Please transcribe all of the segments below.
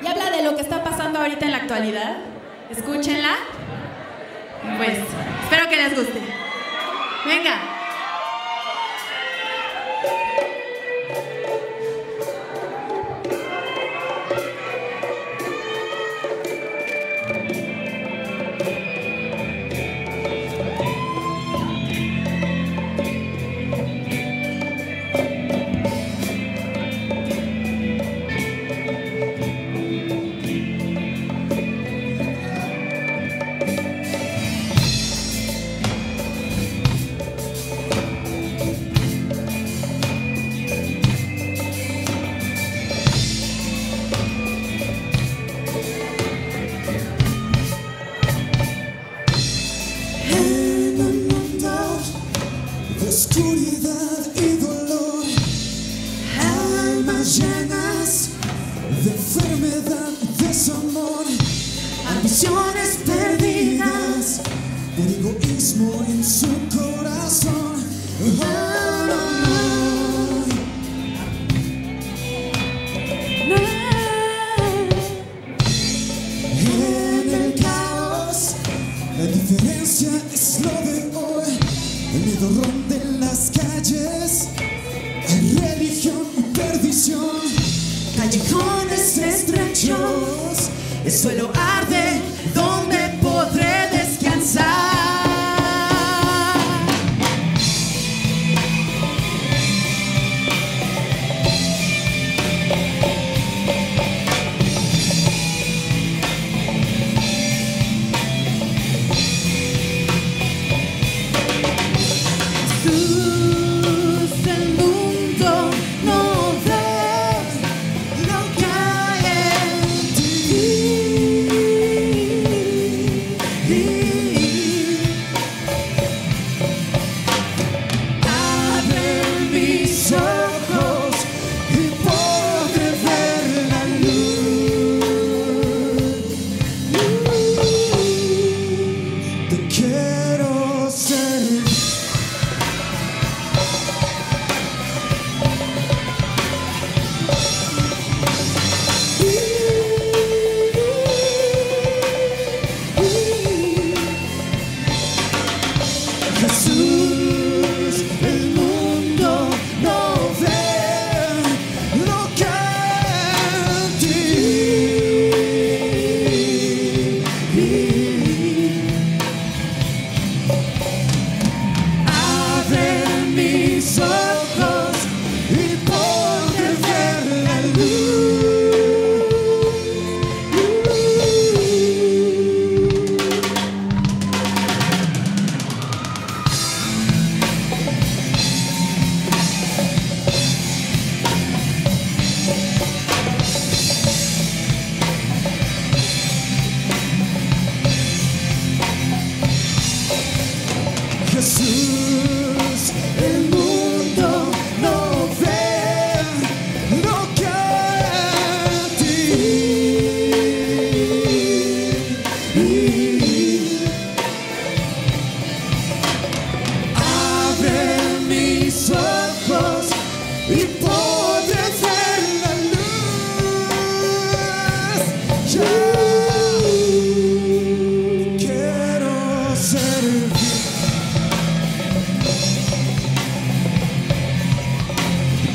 Y habla de lo que está pasando ahorita en la actualidad. Escúchenla. Pues espero que les guste. Venga. Perdidas por egoísmo en su corazón. En el caos, la diferencia es lo de hoy. El miedo ronda en las calles, religión y perdición. Callejones estrechos, el suelo arde,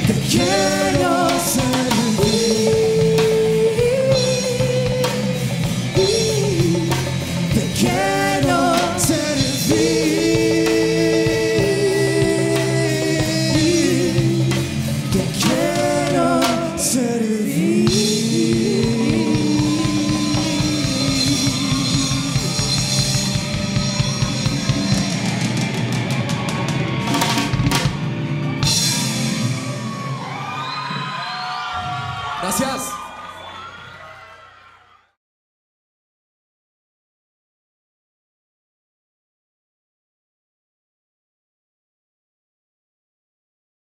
Te quiero